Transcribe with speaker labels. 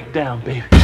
Speaker 1: breakdown, baby.